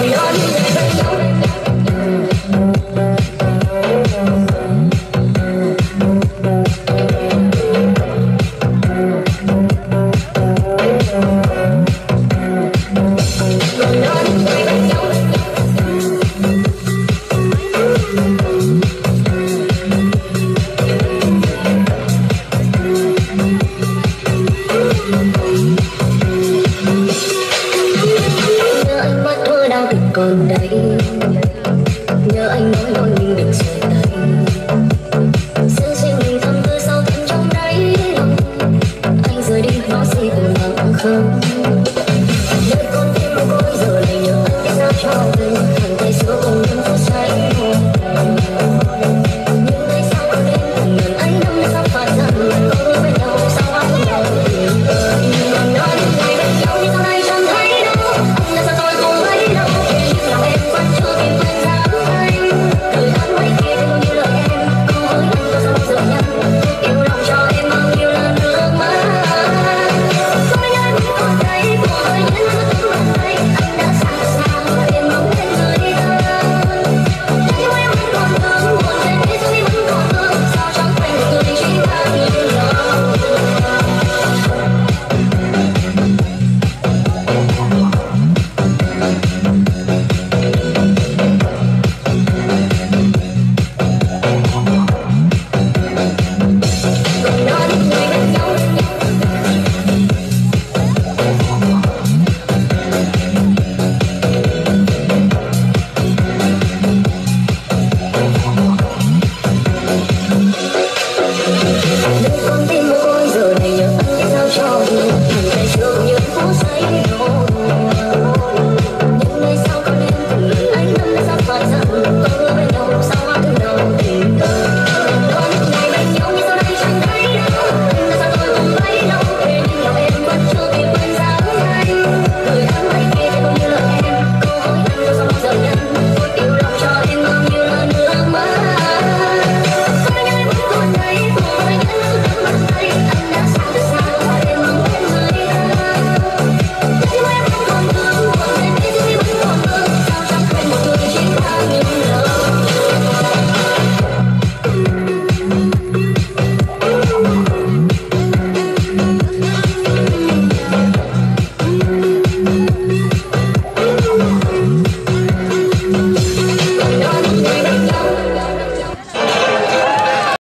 nhớ anh mắt thôi đang còn đây. Nhớ anh nói nói mình đừng rời tay. Sự suy mình thầm tư sau thẳm trong đáy lòng. Anh rời đi có gì buồn lòng không. Nơi con tim mồ côi, giờ này nhớ anh sao cho mình. De contigo